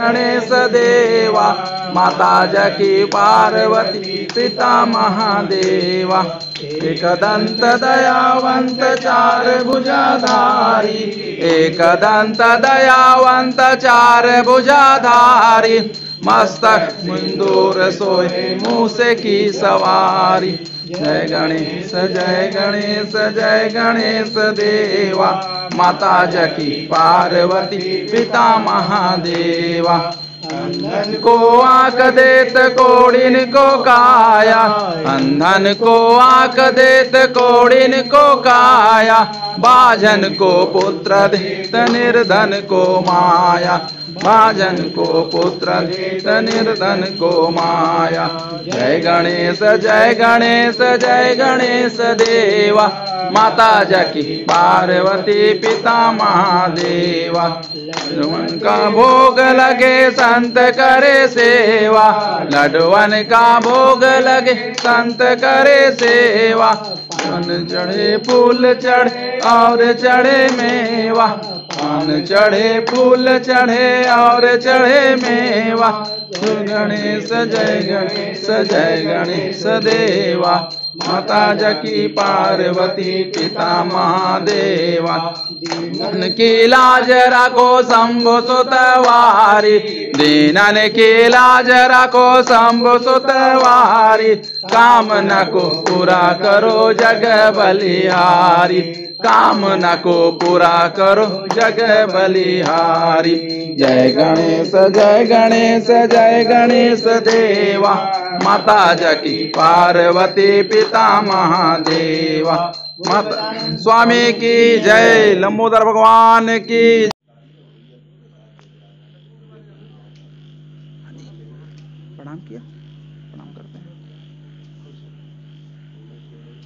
गणेश देवा माता जकी पार्वती, पिता महादेवा। एक दंत दयावंत चार भुजाधारी एक दंत दयावंत चार भुजाधारी। मस्तक मुंदूर सोए, मूसे की सवारी। जय गणेश जय गणेश जय गणेश देवा। माता जकी पार्वती, पिता महादेवा। अंधन को आक देत कोड़िन को काया। अंधन को आक देत कोड़िन को काया। बाजन को पुत्र देत, निर्धन को माया। भाजन को पुत्र देत, निर्धन को माया। जय गणेश जय गणेश जय गणेश देवा। माता जकी, पार्वती पिता महादेवा। लडवन का भोग लगे, संत करे सेवा। लडवन का भोग लगे, संत करे सेवा। मन चढ़े, फूल चढ़े, और चढ़े मेवा। पान चढ़े, फूल चढ़े, और चढ़े मेवा। गणेश जय गणेश जय गणेश देवा। माता जकी पार्वती, पिता महादेवा। दीनन की लाज रखो शंभु सुतवारी दीनन की लाज रखो शंभु सुतवारी कामना को पूरा करो जग बलिहारी कामना को पूरा करो जग बलिहारी जय गणेश जय गणेश जय गणेश देवा, माता जकी पार्वती पिता महादेवा। माता, स्वामी की जय, लंबोदर भगवान की प्रणाम किया, प्रणाम करते